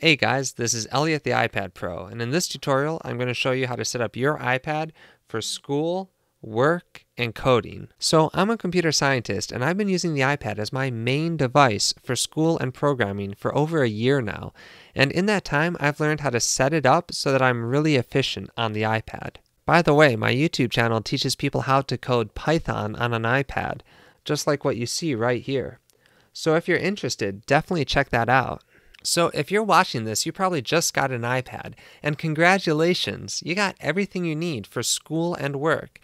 Hey guys, this is Elliott the iPad Pro, and in this tutorial I'm going to show you how to set up your iPad for school, work, and coding. So I'm a computer scientist and I've been using the iPad as my main device for school and programming for over a year now. And in that time I've learned how to set it up so that I'm really efficient on the iPad. By the way, my YouTube channel teaches people how to code Python on an iPad, just like what you see right here. So if you're interested, definitely check that out. So, if you're watching this, you probably just got an iPad, and congratulations, you got everything you need for school and work.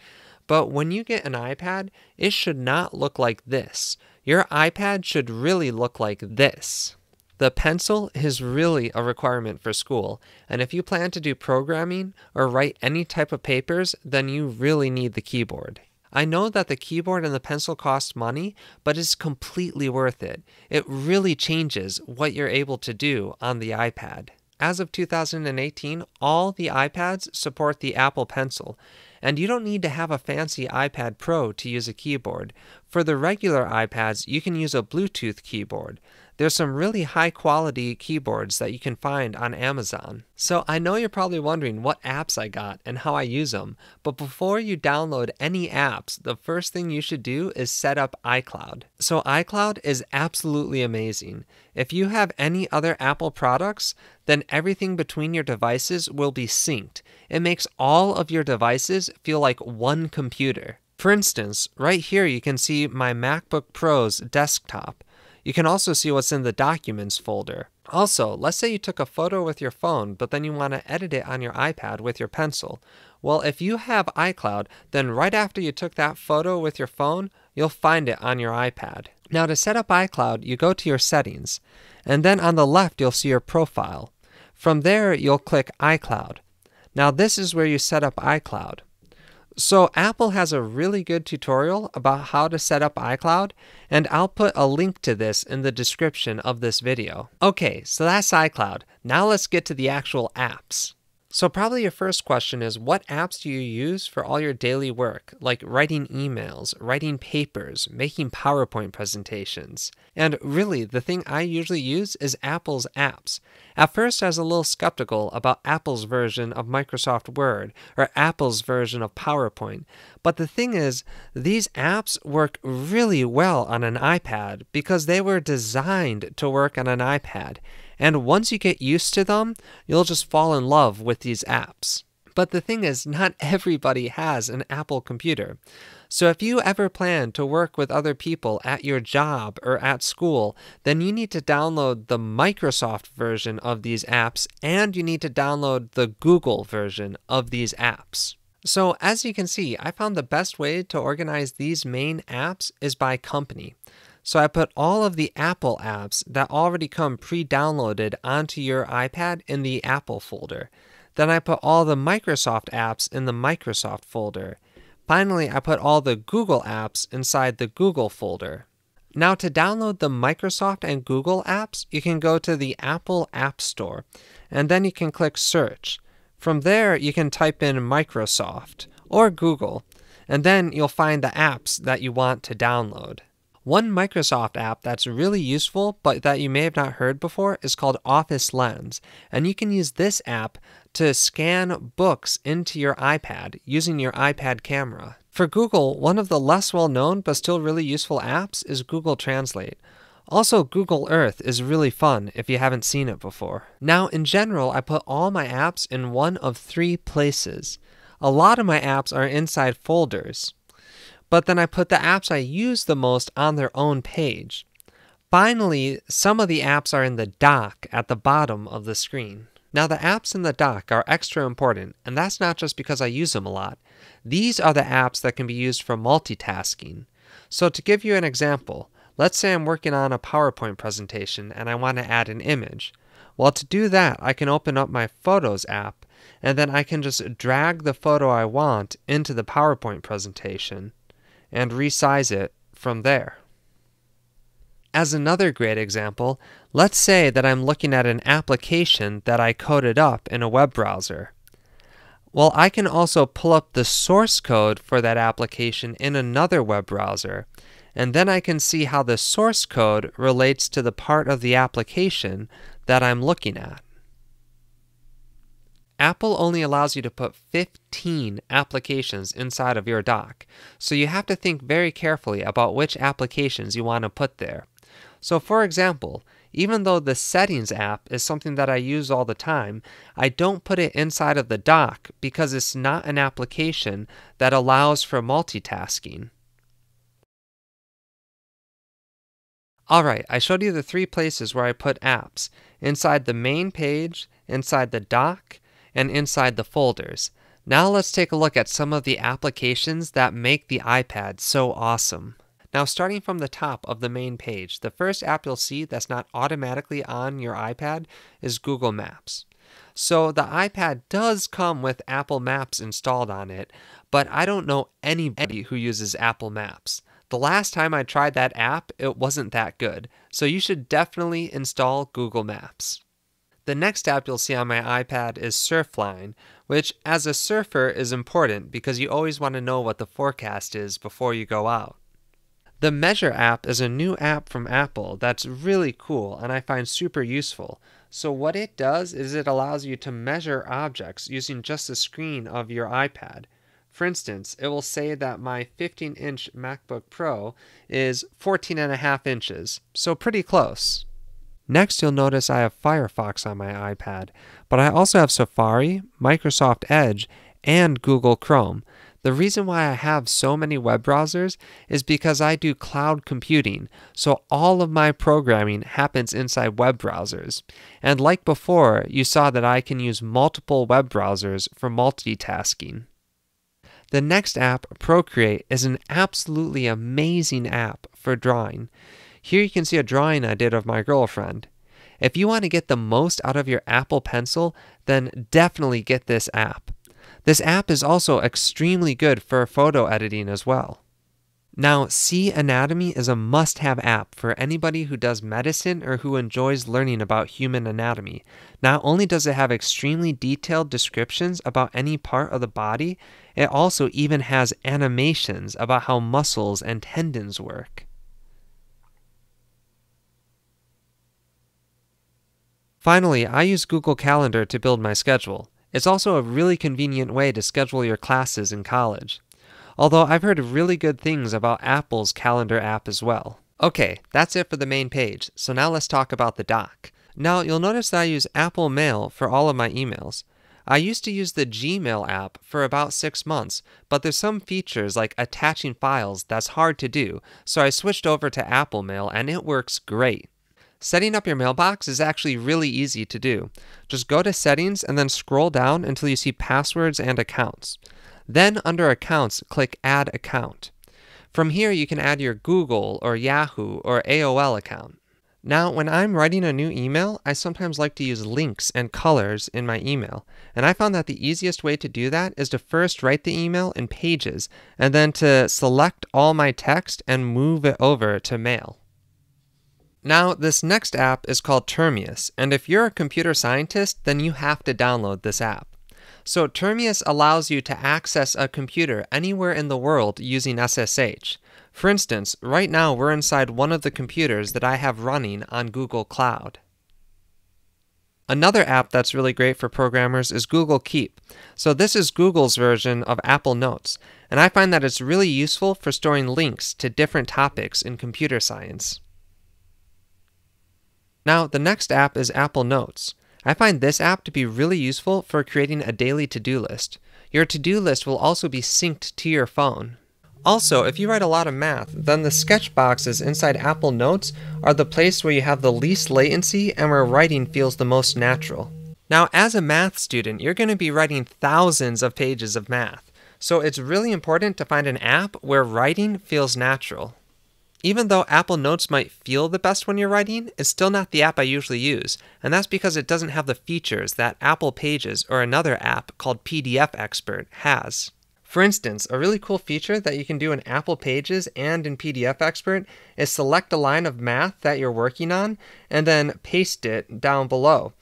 But when you get an iPad, it should not look like this. Your iPad should really look like this. The pencil is really a requirement for school, and if you plan to do programming or write any type of papers, then you really need the keyboard. I know that the keyboard and the pencil cost money, but it's completely worth it. It really changes what you're able to do on the iPad. As of 2018, all the iPads support the Apple Pencil, and you don't need to have a fancy iPad Pro to use a keyboard. For the regular iPads, you can use a Bluetooth keyboard. There's some really high quality keyboards that you can find on Amazon. So I know you're probably wondering what apps I got and how I use them, but before you download any apps, the first thing you should do is set up iCloud. So iCloud is absolutely amazing. If you have any other Apple products, then everything between your devices will be synced. It makes all of your devices feel like one computer. For instance, right here you can see my MacBook Pro's desktop. You can also see what's in the Documents folder. Also, let's say you took a photo with your phone, but then you want to edit it on your iPad with your pencil. Well, if you have iCloud, then right after you took that photo with your phone, you'll find it on your iPad. Now, to set up iCloud, you go to your settings, and then on the left, you'll see your profile. From there, you'll click iCloud. Now, this is where you set up iCloud. So, Apple has a really good tutorial about how to set up iCloud, and I'll put a link to this in the description of this video. Okay, so that's iCloud. Now let's get to the actual apps. So, probably your first question is what apps do you use for all your daily work, like writing emails, writing papers, making PowerPoint presentations? And really, the thing I usually use is Apple's apps. At first, I was a little skeptical about Apple's version of Microsoft Word or Apple's version of PowerPoint. But the thing is, these apps work really well on an iPad because they were designed to work on an iPad. And once you get used to them, you'll just fall in love with these apps. But the thing is, not everybody has an Apple computer. So if you ever plan to work with other people at your job or at school, then you need to download the Microsoft version of these apps and you need to download the Google version of these apps. So as you can see, I found the best way to organize these main apps is by company. So I put all of the Apple apps that already come pre-downloaded onto your iPad in the Apple folder. Then I put all the Microsoft apps in the Microsoft folder. Finally, I put all the Google apps inside the Google folder. Now to download the Microsoft and Google apps, you can go to the Apple App Store and then you can click search. From there, you can type in Microsoft or Google and then you'll find the apps that you want to download. One Microsoft app that's really useful but that you may have not heard before is called Office Lens. And you can use this app to scan books into your iPad using your iPad camera. For Google, one of the less well known but still really useful apps is Google Translate. Also, Google Earth is really fun if you haven't seen it before. Now, in general, I put all my apps in one of three places. A lot of my apps are inside folders but then I put the apps I use the most on their own page. Finally, some of the apps are in the dock at the bottom of the screen. Now, the apps in the dock are extra important, and that's not just because I use them a lot. These are the apps that can be used for multitasking. So, to give you an example, let's say I'm working on a PowerPoint presentation and I want to add an image. Well, to do that, I can open up my Photos app and then I can just drag the photo I want into the PowerPoint presentation and resize it from there. As another great example, let's say that I'm looking at an application that I coded up in a web browser. Well, I can also pull up the source code for that application in another web browser, and then I can see how the source code relates to the part of the application that I'm looking at. Apple only allows you to put 15 applications inside of your dock, so you have to think very carefully about which applications you want to put there. So, for example, even though the Settings app is something that I use all the time, I don't put it inside of the dock because it's not an application that allows for multitasking. Alright, I showed you the three places where I put apps inside the main page, inside the dock, and inside the folders. Now let's take a look at some of the applications that make the iPad so awesome. Now, starting from the top of the main page, the first app you'll see that's not automatically on your iPad is Google Maps. So the iPad does come with Apple Maps installed on it, but I don't know anybody who uses Apple Maps. The last time I tried that app, it wasn't that good, so you should definitely install Google Maps. The next app you'll see on my iPad is Surfline, which, as a surfer, is important because you always want to know what the forecast is before you go out. The Measure app is a new app from Apple that's really cool and I find super useful. So, what it does is it allows you to measure objects using just the screen of your iPad. For instance, it will say that my 15 inch MacBook Pro is 14 and a half inches, so pretty close. Next, you'll notice I have Firefox on my iPad, but I also have Safari, Microsoft Edge, and Google Chrome. The reason why I have so many web browsers is because I do cloud computing, so all of my programming happens inside web browsers. And like before, you saw that I can use multiple web browsers for multitasking. The next app, Procreate, is an absolutely amazing app for drawing. Here you can see a drawing I did of my girlfriend. If you want to get the most out of your Apple Pencil, then definitely get this app. This app is also extremely good for photo editing as well. Now, C Anatomy is a must have app for anybody who does medicine or who enjoys learning about human anatomy. Not only does it have extremely detailed descriptions about any part of the body, it also even has animations about how muscles and tendons work. Finally, I use Google Calendar to build my schedule. It's also a really convenient way to schedule your classes in college. Although I've heard really good things about Apple's calendar app as well. Okay, that's it for the main page, so now let's talk about the dock. Now, you'll notice that I use Apple Mail for all of my emails. I used to use the Gmail app for about six months, but there's some features like attaching files that's hard to do, so I switched over to Apple Mail and it works great. Setting up your mailbox is actually really easy to do. Just go to Settings and then scroll down until you see Passwords and Accounts. Then, under Accounts, click Add Account. From here, you can add your Google or Yahoo or AOL account. Now, when I'm writing a new email, I sometimes like to use links and colors in my email. And I found that the easiest way to do that is to first write the email in pages and then to select all my text and move it over to mail. Now, this next app is called Termius, and if you're a computer scientist, then you have to download this app. So, Termius allows you to access a computer anywhere in the world using SSH. For instance, right now we're inside one of the computers that I have running on Google Cloud. Another app that's really great for programmers is Google Keep. So, this is Google's version of Apple Notes, and I find that it's really useful for storing links to different topics in computer science. Now, the next app is Apple Notes. I find this app to be really useful for creating a daily to do list. Your to do list will also be synced to your phone. Also, if you write a lot of math, then the sketch boxes inside Apple Notes are the place where you have the least latency and where writing feels the most natural. Now, as a math student, you're going to be writing thousands of pages of math, so it's really important to find an app where writing feels natural. Even though Apple Notes might feel the best when you're writing, it's still not the app I usually use, and that's because it doesn't have the features that Apple Pages or another app called PDF Expert has. For instance, a really cool feature that you can do in Apple Pages and in PDF Expert is select a line of math that you're working on and then paste it down below.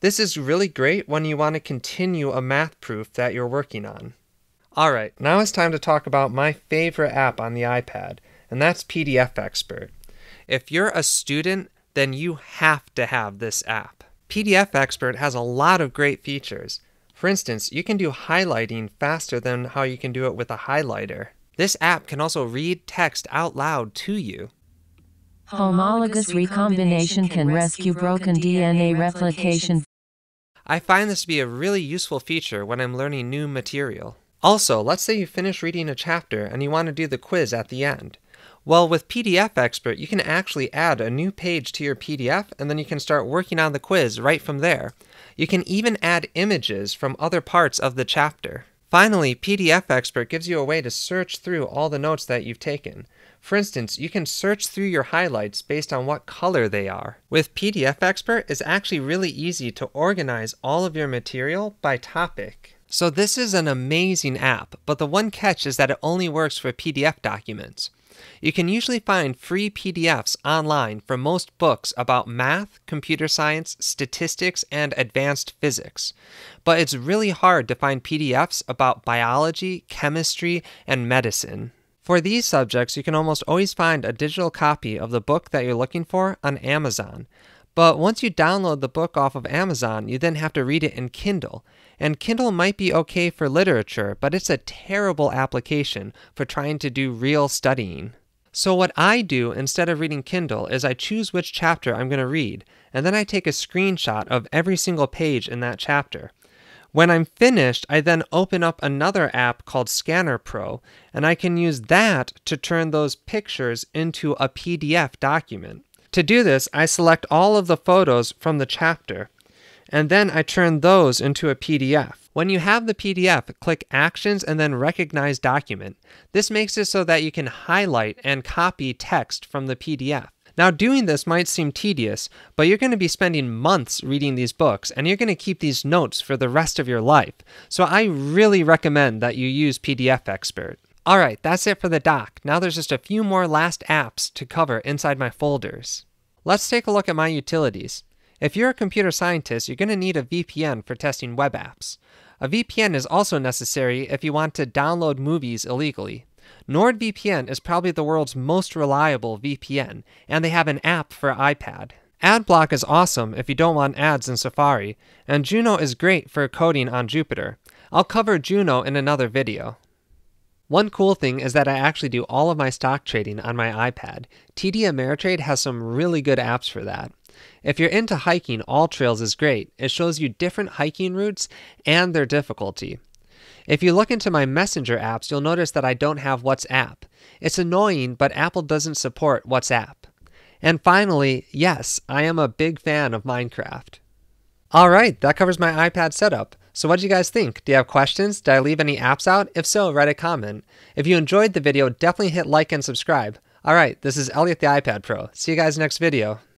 This is really great when you want to continue a math proof that you're working on. Alright, now it's time to talk about my favorite app on the iPad and that's PDF Expert. If you're a student, then you have to have this app. PDF Expert has a lot of great features. For instance, you can do highlighting faster than how you can do it with a highlighter. This app can also read text out loud to you. Homologous recombination can rescue broken DNA replication. I find this to be a really useful feature when I'm learning new material. Also, let's say you finish reading a chapter and you want to do the quiz at the end. Well, with PDF Expert, you can actually add a new page to your PDF and then you can start working on the quiz right from there. You can even add images from other parts of the chapter. Finally, PDF Expert gives you a way to search through all the notes that you've taken. For instance, you can search through your highlights based on what color they are. With PDF Expert, it's actually really easy to organize all of your material by topic. So this is an amazing app, but the one catch is that it only works for PDF documents. You can usually find free PDFs online for most books about math, computer science, statistics, and advanced physics. But it's really hard to find PDFs about biology, chemistry, and medicine. For these subjects, you can almost always find a digital copy of the book that you're looking for on Amazon. But once you download the book off of Amazon, you then have to read it in Kindle. And Kindle might be okay for literature, but it's a terrible application for trying to do real studying. So, what I do instead of reading Kindle is I choose which chapter I'm going to read, and then I take a screenshot of every single page in that chapter. When I'm finished, I then open up another app called Scanner Pro, and I can use that to turn those pictures into a PDF document. To do this, I select all of the photos from the chapter, and then I turn those into a PDF. When you have the PDF, click Actions and then Recognize Document. This makes it so that you can highlight and copy text from the PDF. Now, doing this might seem tedious, but you're going to be spending months reading these books and you're going to keep these notes for the rest of your life. So, I really recommend that you use PDF Expert. Alright, that's it for the dock. Now there's just a few more last apps to cover inside my folders. Let's take a look at my utilities. If you're a computer scientist, you're going to need a VPN for testing web apps. A VPN is also necessary if you want to download movies illegally. NordVPN is probably the world's most reliable VPN, and they have an app for iPad. AdBlock is awesome if you don't want ads in Safari, and Juno is great for coding on Jupyter. I'll cover Juno in another video. One cool thing is that I actually do all of my stock trading on my iPad. TD Ameritrade has some really good apps for that. If you're into hiking, All Trails is great. It shows you different hiking routes and their difficulty. If you look into my Messenger apps, you'll notice that I don't have WhatsApp. It's annoying, but Apple doesn't support WhatsApp. And finally, yes, I am a big fan of Minecraft. Alright, that covers my iPad setup. So what do you guys think? Do you have questions? Did I leave any apps out? If so, write a comment. If you enjoyed the video, definitely hit like and subscribe. Alright, this is Elliott the iPad Pro. See you guys next video.